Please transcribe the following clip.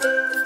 Bye.